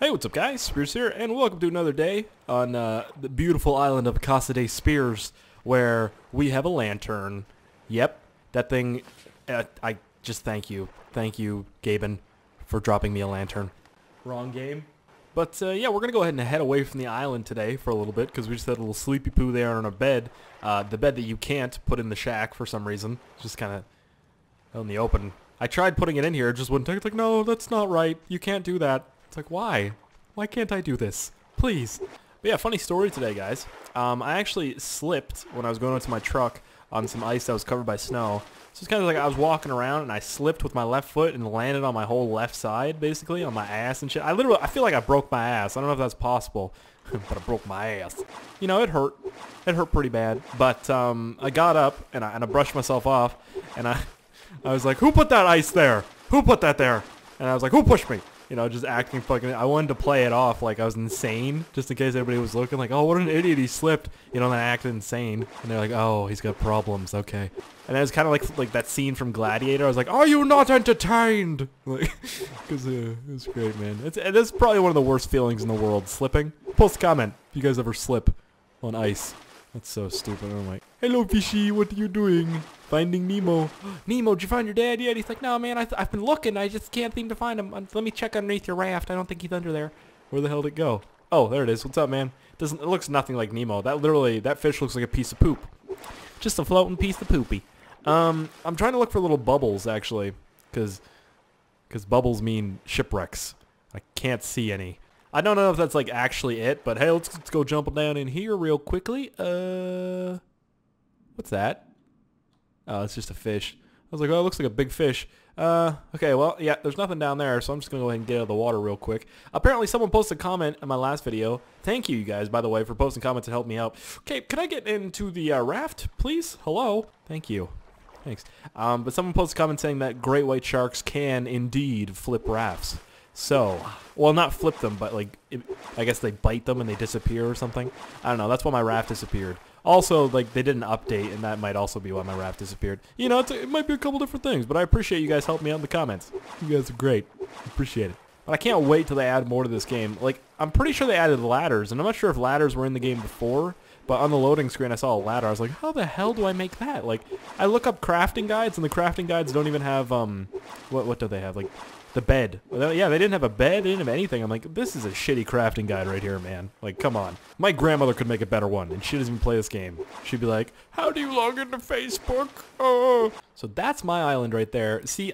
Hey, what's up guys? Speirs here, and welcome to another day on uh, the beautiful island of Casa de Speirs, where we have a lantern. Yep, that thing, uh, I just thank you. Thank you, Gaben, for dropping me a lantern. Wrong game. But uh, yeah, we're going to go ahead and head away from the island today for a little bit, because we just had a little sleepy poo there on our bed. Uh, the bed that you can't put in the shack for some reason. It's just kind of in the open. I tried putting it in here, it just wouldn't take. It's like, no, that's not right. You can't do that. It's like, why? Why can't I do this? Please. But yeah, funny story today, guys. Um, I actually slipped when I was going into my truck on some ice that was covered by snow. So it's kind of like I was walking around and I slipped with my left foot and landed on my whole left side, basically, on my ass and shit. I literally, I feel like I broke my ass. I don't know if that's possible, but I broke my ass. You know, it hurt. It hurt pretty bad. But um, I got up and I, and I brushed myself off and I, I was like, who put that ice there? Who put that there? And I was like, who pushed me? You know, just acting fucking. I wanted to play it off like I was insane, just in case everybody was looking like, oh, what an idiot, he slipped. You know, and I acted insane, and they're like, oh, he's got problems, okay. And it was kind of like like that scene from Gladiator. I was like, are you not entertained? Like, because it was great, man. It's it's probably one of the worst feelings in the world. Slipping. Post comment if you guys ever slip on ice. That's so stupid. I'm like, hello, fishy, what are you doing? Finding Nemo. Nemo, did you find your dad yet? He's like, no, man, I have been looking. I just can't seem to find him. Let me check underneath your raft. I don't think he's under there. Where the hell did it go? Oh, there it is. What's up, man? It doesn't it looks nothing like Nemo. That literally, that fish looks like a piece of poop. Just a floating piece of poopy. Um, I'm trying to look for little bubbles, actually, because because bubbles mean shipwrecks. I can't see any. I don't know if that's like actually it, but hey, let's, let's go jump down in here real quickly. Uh, what's that? Oh, it's just a fish. I was like, oh, it looks like a big fish. Uh, okay, well, yeah, there's nothing down there, so I'm just going to go ahead and get out of the water real quick. Apparently, someone posted a comment in my last video. Thank you, you guys, by the way, for posting comments to help me out. Okay, can I get into the uh, raft, please? Hello? Thank you. Thanks. Um, but someone posted a comment saying that great white sharks can indeed flip rafts. So, well, not flip them, but like, it, I guess they bite them and they disappear or something. I don't know. That's why my raft disappeared. Also, like, they did an update, and that might also be why my raft disappeared. You know, it might be a couple different things, but I appreciate you guys helping me out in the comments. You guys are great. Appreciate it. But I can't wait till they add more to this game. Like, I'm pretty sure they added ladders, and I'm not sure if ladders were in the game before, but on the loading screen I saw a ladder. I was like, how the hell do I make that? Like, I look up crafting guides, and the crafting guides don't even have, um, what, what do they have? Like, the bed. Yeah, they didn't have a bed. They didn't have anything. I'm like, this is a shitty crafting guide right here, man. Like, come on. My grandmother could make a better one, and she doesn't even play this game. She'd be like, how do you log into Facebook? Oh. So that's my island right there. See,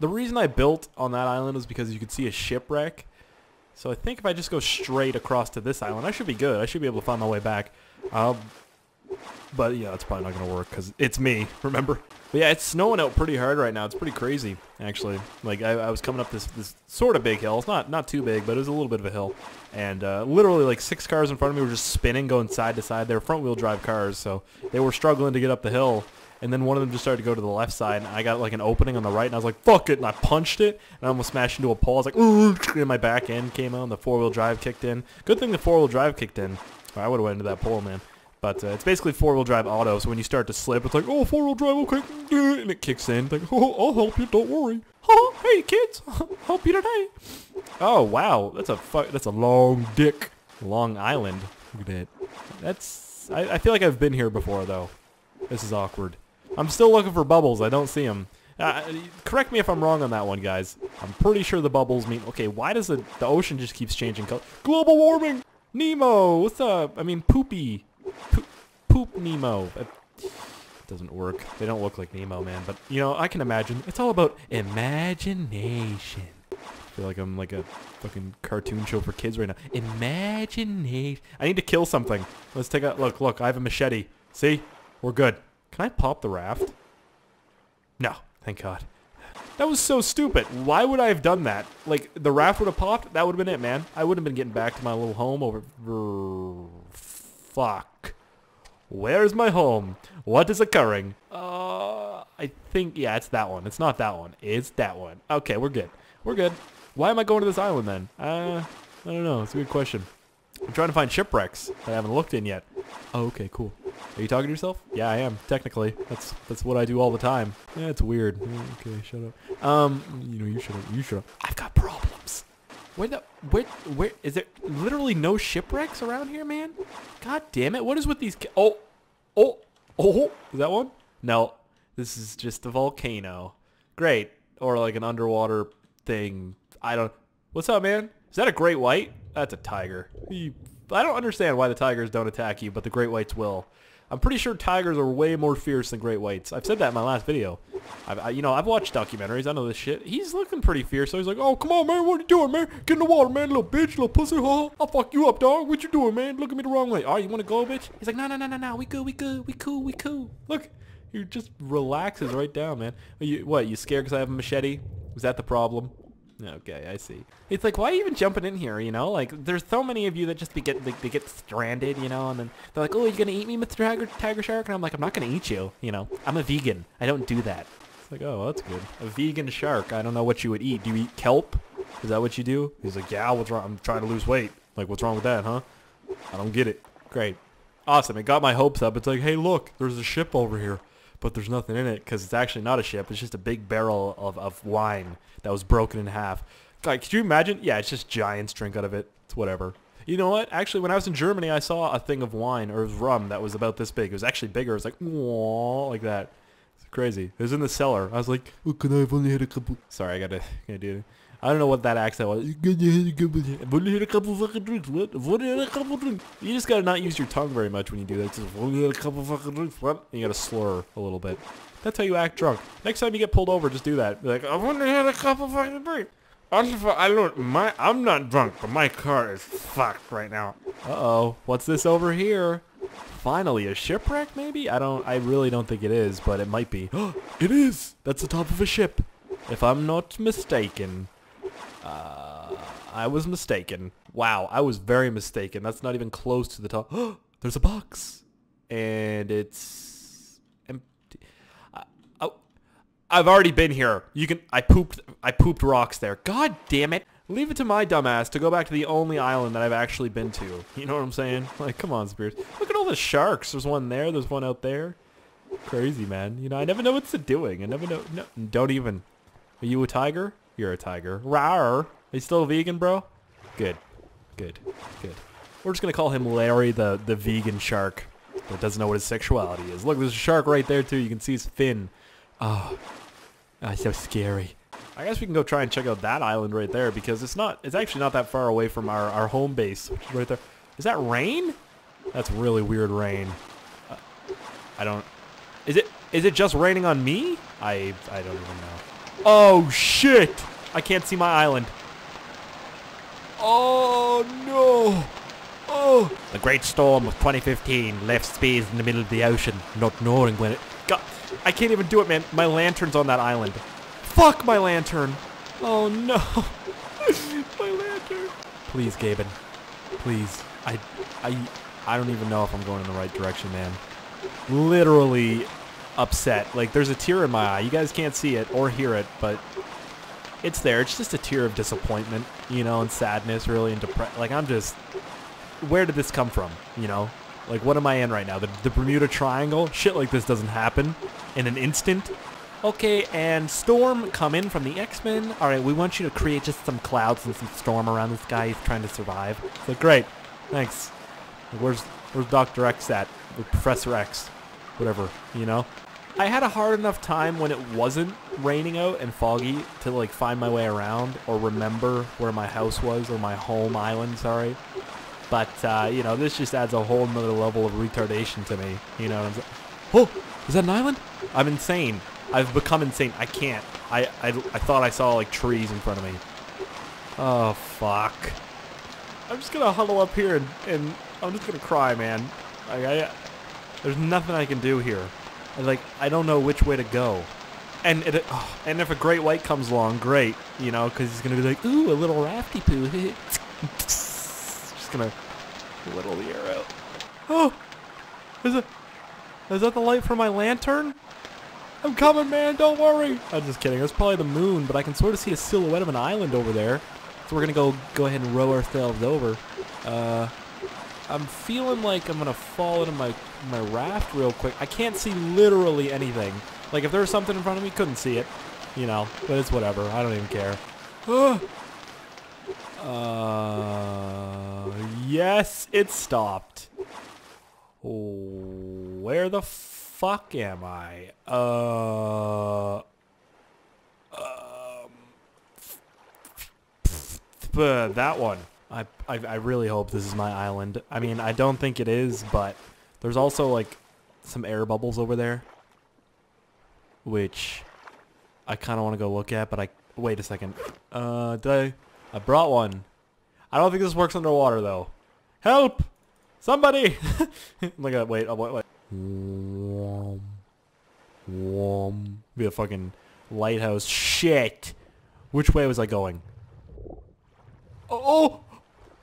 the reason I built on that island was because you could see a shipwreck. So I think if I just go straight across to this island, I should be good. I should be able to find my way back. Um, but yeah, it's probably not going to work because it's me, remember? But yeah, it's snowing out pretty hard right now. It's pretty crazy, actually. Like, I, I was coming up this, this sort of big hill. It's not, not too big, but it was a little bit of a hill. And uh, literally, like, six cars in front of me were just spinning, going side to side. They were front-wheel drive cars, so they were struggling to get up the hill. And then one of them just started to go to the left side, and I got, like, an opening on the right, and I was like, fuck it, and I punched it, and I almost smashed into a pole. I was like, ooh, and my back end came out, and the four-wheel drive kicked in. Good thing the four-wheel drive kicked in. I would have went into that pole, man. But uh, it's basically four-wheel drive auto, so when you start to slip, it's like, oh, four-wheel drive, okay, and it kicks in. like, oh, I'll help you, don't worry. Oh, hey, kids, I'll help you today. Oh, wow, that's a that's a long dick. Long Island. Look at that. That's, I, I feel like I've been here before, though. This is awkward. I'm still looking for bubbles. I don't see them. Uh, correct me if I'm wrong on that one, guys. I'm pretty sure the bubbles mean... Okay, why does the, the ocean just keeps changing color? Global warming! Nemo! What's up? I mean, Poopy. Poop, Nemo. It doesn't work. They don't look like Nemo, man. But, you know, I can imagine. It's all about imagination. I feel like I'm like a fucking cartoon show for kids right now. Imagination. I need to kill something. Let's take a look. Look, I have a machete. See? We're good. Can I pop the raft? No. Thank God. That was so stupid. Why would I have done that? Like, the raft would have popped? That would have been it, man. I wouldn't have been getting back to my little home over... Fuck. Where's my home? What is occurring? Uh, I think, yeah, it's that one. It's not that one. It's that one. Okay, we're good. We're good. Why am I going to this island then? Uh, I don't know. It's a good question. I'm trying to find shipwrecks that I haven't looked in yet. Oh, okay, cool. Are you talking to yourself? Yeah, I am. Technically, that's that's what I do all the time. Yeah, it's weird. Okay, shut up. Um, you know, you shut up. You shut up. I've got problems. Where the where where is there literally no shipwrecks around here, man? God damn it! What is with these? Oh, oh, oh! Is that one? No, this is just a volcano. Great, or like an underwater thing. I don't. What's up, man? Is that a great white? That's a tiger. I don't understand why the tigers don't attack you, but the great whites will. I'm pretty sure tigers are way more fierce than great whites. I've said that in my last video. I've, I, you know, I've watched documentaries. I know this shit. He's looking pretty fierce. So he's like, oh, come on, man. What are you doing, man? Get in the water, man. Little bitch, little pussy. Huh? I'll fuck you up, dog. What you doing, man? Look at me the wrong way. Oh, you want to go, bitch? He's like, no, no, no, no, no. We good, we good, we cool, we cool. Look, he just relaxes right down, man. You, what, you scared because I have a machete? Is that the problem? Okay, I see. It's like, why are you even jumping in here, you know? Like, there's so many of you that just be get, like, they get stranded, you know? And then they're like, oh, you're gonna eat me, Mr. Tiger, Tiger Shark? And I'm like, I'm not gonna eat you, you know? I'm a vegan. I don't do that. It's like, oh, well, that's good. A vegan shark. I don't know what you would eat. Do you eat kelp? Is that what you do? He's like, yeah, what's wrong? I'm trying to lose weight. Like, what's wrong with that, huh? I don't get it. Great. Awesome. It got my hopes up. It's like, hey, look, there's a ship over here but there's nothing in it because it's actually not a ship. It's just a big barrel of, of wine that was broken in half. Like, could you imagine? Yeah, it's just giants drink out of it. It's whatever. You know what? Actually, when I was in Germany, I saw a thing of wine or rum that was about this big. It was actually bigger. It was like, like that. It's crazy. It was in the cellar. I was like, oh, I have only had a couple? Sorry, I gotta, gotta do it. I don't know what that accent was. Only had a couple fucking drinks. What? Only had a couple drinks. You just gotta not use your tongue very much when you do that. Just had a couple fucking drinks. What? You gotta slur a little bit. That's how you act drunk. Next time you get pulled over, just do that. Be like, I've only had a couple fucking drinks. I don't. My I'm not drunk, but my car is fucked right now. Uh oh. What's this over here? Finally, a shipwreck? Maybe? I don't. I really don't think it is, but it might be. it is. That's the top of a ship, if I'm not mistaken. Uh, I was mistaken. Wow, I was very mistaken. That's not even close to the top. There's a box, and it's empty. Uh, oh, I've already been here. You can. I pooped. I pooped rocks there. God damn it! Leave it to my dumbass to go back to the only island that I've actually been to. You know what I'm saying? Like, come on, Speirs. Look at all the sharks. There's one there. There's one out there. Crazy, man. You know, I never know what's doing. I never know. No, don't even. Are you a tiger? You're a tiger. Rawr. You still vegan, bro? Good. Good. Good. We're just going to call him Larry the, the vegan shark that doesn't know what his sexuality is. Look, there's a shark right there, too. You can see his fin. Oh, oh so scary. I guess we can go try and check out that island right there because it's not, it's actually not that far away from our, our home base, which is right there. Is that rain? That's really weird rain. Uh, I don't, is it, is it just raining on me? I, I don't even know. Oh, shit! I can't see my island. Oh, no! Oh! The Great Storm of 2015 left Speirs in the middle of the ocean, not knowing when it... God, I can't even do it, man. My lantern's on that island. Fuck my lantern! Oh, no! my lantern! Please, Gaben. Please. I... I... I don't even know if I'm going in the right direction, man. Literally upset. Like, there's a tear in my eye. You guys can't see it or hear it, but it's there. It's just a tear of disappointment, you know, and sadness, really, and depression. Like, I'm just, where did this come from, you know? Like, what am I in right now? The, the Bermuda Triangle? Shit like this doesn't happen in an instant. Okay, and Storm come in from the X-Men. All right, we want you to create just some clouds and some storm around this guy. He's trying to survive. So great, thanks. Where's where's Doctor X at? Or Professor X, whatever, you know. I had a hard enough time when it wasn't raining out and foggy to like find my way around or remember where my house was or my home island, sorry. But, uh, you know, this just adds a whole nother level of retardation to me. You know I'm saying? Oh, is that an island? I'm insane. I've become insane. I can't. I, I, I thought I saw like trees in front of me. Oh, fuck. I'm just gonna huddle up here and, and I'm just gonna cry, man. Like, I, there's nothing I can do here like I don't know which way to go. And it, oh, and if a great white comes along, great, you know, because he's gonna be like, ooh, a little rafty poo. Just gonna whittle the air out. Oh, is it? Is that the light from my lantern? I'm coming, man. Don't worry. I'm just kidding. It's probably the moon, but I can sort of see a silhouette of an island over there. So we're gonna go go ahead and row ourselves over. Uh, I'm feeling like I'm gonna fall into my my raft real quick. I can't see literally anything. Like if there was something in front of me, couldn't see it. You know, but it's whatever. I don't even care. Uh, yes, it stopped. Where the fuck am I? Uh, uh, that one. I, I I really hope this is my island. I mean, I don't think it is, but there's also like some air bubbles over there, which I kind of want to go look at. But I wait a second. Uh, did I? I brought one. I don't think this works underwater though. Help! Somebody! Look at wait, oh, wait, wait. Wom. Wom. Be a fucking lighthouse. Shit! Which way was I going? Oh!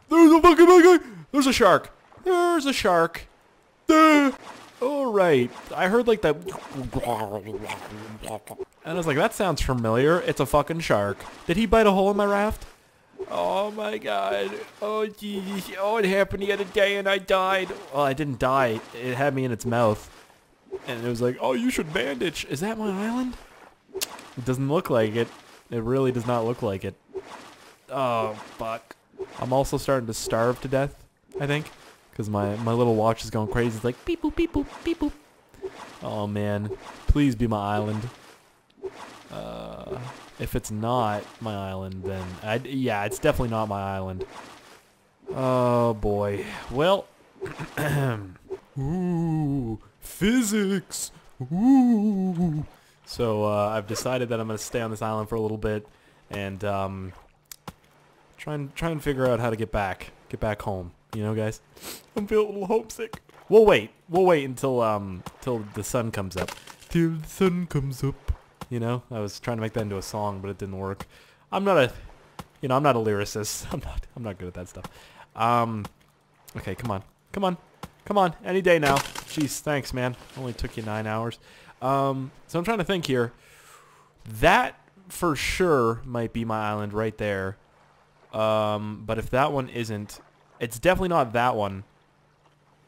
There's a fucking big There's a shark! There's a shark! There! Alright. I heard like that... And I was like, that sounds familiar. It's a fucking shark. Did he bite a hole in my raft? Oh my god. Oh geez. Oh, it happened the other day and I died. Well, I didn't die. It had me in its mouth. And it was like, oh, you should bandage. Is that my island? It doesn't look like it. It really does not look like it. Oh, fuck. I'm also starting to starve to death, I think. Because my, my little watch is going crazy. It's like, beep boop, beep boop, beep boop. Oh, man. Please be my island. Uh... If it's not my island, then i yeah, it's definitely not my island. Oh boy. Well, ooh, physics. Ooh. So uh, I've decided that I'm gonna stay on this island for a little bit and um, try and try and figure out how to get back, get back home. You know, guys. I'm feeling a little homesick. We'll wait. We'll wait until um till the sun comes up. Till the sun comes up. You know, I was trying to make that into a song, but it didn't work. I'm not a, you know, I'm not a lyricist. I'm not. I'm not good at that stuff. Um, okay, come on, come on, come on. Any day now. Jeez, thanks, man. Only took you nine hours. Um, so I'm trying to think here. That for sure might be my island right there. Um, but if that one isn't, it's definitely not that one.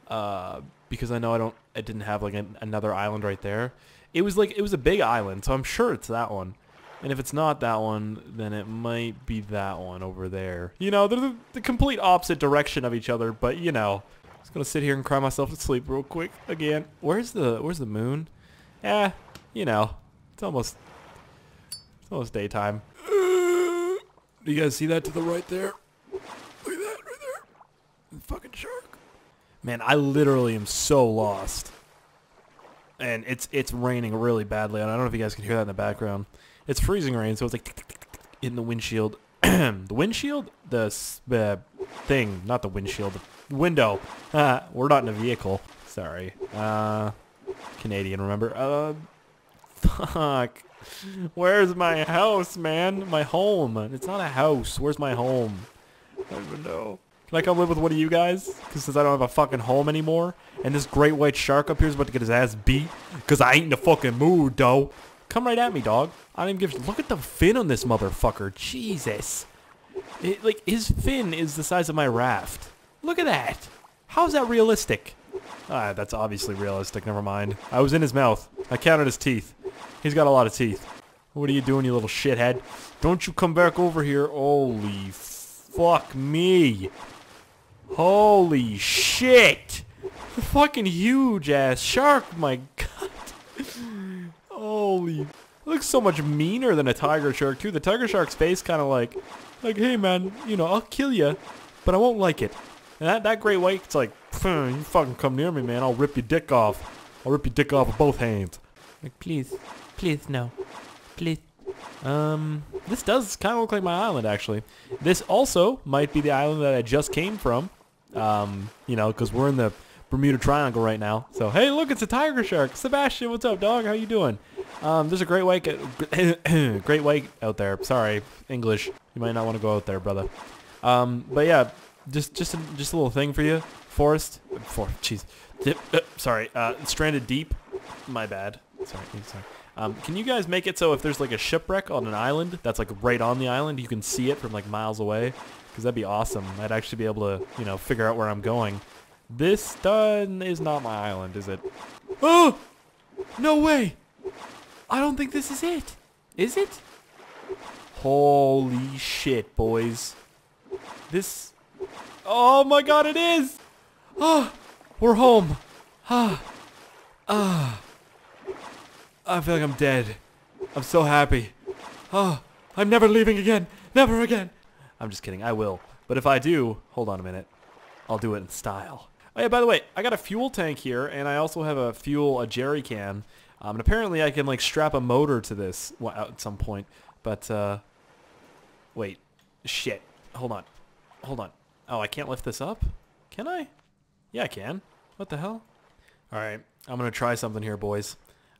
Uh, because I know I don't, it didn't have like an, another island right there. It was like it was a big island, so I'm sure it's that one. And if it's not that one, then it might be that one over there. You know, they're the, the complete opposite direction of each other, but you know. I'm just gonna sit here and cry myself to sleep real quick again. Where's the where's the moon? Yeah, you know, it's almost it's almost daytime. Do you guys see that to the right there? Look at that right there. The fucking shark. Man, I literally am so lost and it's it's raining really badly. And I don't know if you guys can hear that in the background. It's freezing rain, so it's like in the windshield. the windshield, the uh, thing, not the windshield, the window. Uh, we're not in a vehicle. Sorry. Uh, Canadian, remember? Uh, fuck. Where's my house, man? My home. It's not a house. Where's my home? I don't even know. Can I come live with one of you guys? Because since I don't have a fucking home anymore, and this great white shark up here is about to get his ass beat, because I ain't in the fucking mood, though. Come right at me, dog. I don't even give. Look at the fin on this motherfucker. Jesus. It, like his fin is the size of my raft. Look at that. How's that realistic? Ah, that's obviously realistic. Never mind. I was in his mouth. I counted his teeth. He's got a lot of teeth. What are you doing, you little shithead? Don't you come back over here. Holy fuck me. Holy shit! A fucking huge ass shark, my god. Holy. looks so much meaner than a tiger shark too. The tiger shark's face kind of like, like, hey man, you know, I'll kill you, but I won't like it. And that, that great white, it's like, you fucking come near me, man, I'll rip your dick off. I'll rip your dick off with both hands. Like, please, please, no. Please. Um, this does kind of look like my island, actually. This also might be the island that I just came from. Um, you know, because we're in the Bermuda Triangle right now. So, hey, look, it's a tiger shark. Sebastian, what's up, dog? How you doing? Um, there's a great white, great white out there. Sorry, English. You might not want to go out there, brother. Um, but yeah, just just a, just a little thing for you, Forest. For jeez, uh, sorry. Uh, stranded deep. My bad. Sorry, sorry. Um, can you guys make it so if there's like a shipwreck on an island that's like right on the island, you can see it from like miles away? because that'd be awesome. I'd actually be able to, you know, figure out where I'm going. This done is not my island, is it? Oh! No way! I don't think this is it. Is it? Holy shit, boys. This... Oh my god, it is! Oh, we're home. Ah. Ah. I feel like I'm dead. I'm so happy. Oh, I'm never leaving again. Never again. I'm just kidding. I will. But if I do, hold on a minute. I'll do it in style. Oh yeah, by the way, I got a fuel tank here, and I also have a fuel, a jerry can. Um, and apparently I can like strap a motor to this at some point. But, uh, wait. Shit. Hold on. Hold on. Oh, I can't lift this up? Can I? Yeah, I can. What the hell? All right. I'm going to try something here, boys.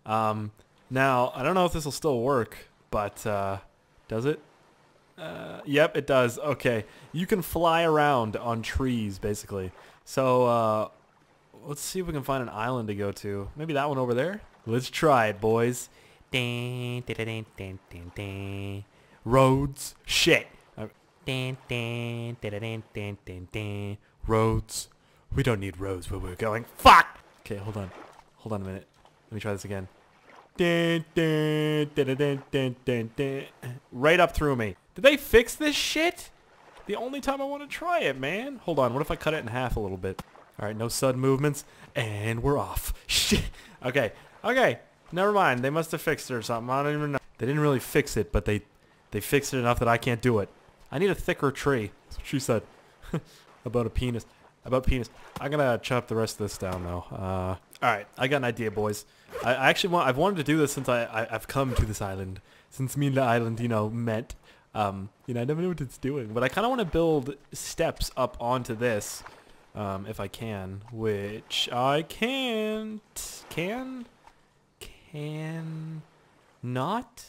Um, now, I don't know if this will still work, but, uh, does it? Uh, yep, it does. Okay. You can fly around on trees, basically. So, uh, let's see if we can find an island to go to. Maybe that one over there? Let's try it, boys. Roads. Shit. Roads. We don't need roads where we're going. Fuck! Okay, hold on. Hold on a minute. Let me try this again. Right up through me. Did they fix this shit? The only time I want to try it, man. Hold on, what if I cut it in half a little bit? Alright, no sudden movements. And we're off. Shit. Okay, okay. Never mind. They must have fixed it or something. I don't even know. They didn't really fix it, but they they fixed it enough that I can't do it. I need a thicker tree. That's what she said. About a penis. About penis. I'm gonna chop the rest of this down though. Uh, Alright, I got an idea, boys. I, I, actually want, I've wanted to do this since I, I, have come to this island. Since me and the island, you know, met. Um, you know, I never know what it's doing. But I kind of want to build steps up onto this, um, if I can. Which I can't. Can? Can not?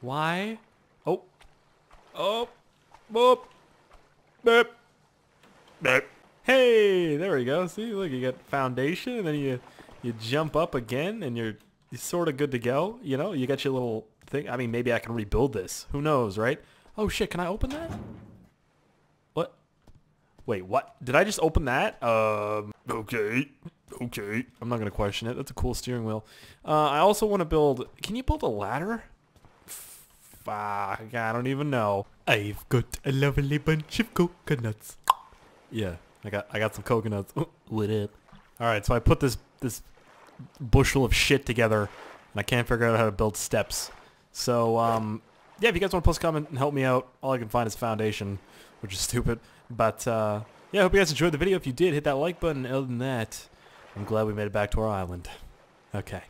Why? Oh. Oh. Boop. Boop. Boop. Hey, there we go. See, look, you got foundation, and then you you jump up again, and you're, you're sort of good to go. You know, you got your little thing. I mean, maybe I can rebuild this. Who knows, right? Oh shit, can I open that? What? Wait, what? Did I just open that? Um, okay. Okay. I'm not going to question it. That's a cool steering wheel. Uh, I also want to build... Can you build a ladder? Fuck, I don't even know. I've got a lovely bunch of coconuts. Yeah, I got I got some coconuts. What up? All right, so I put this this bushel of shit together, and I can't figure out how to build steps. So um, yeah, if you guys want to post a comment and help me out, all I can find is foundation, which is stupid. But uh, yeah, I hope you guys enjoyed the video. If you did, hit that like button. Other than that, I'm glad we made it back to our island. Okay.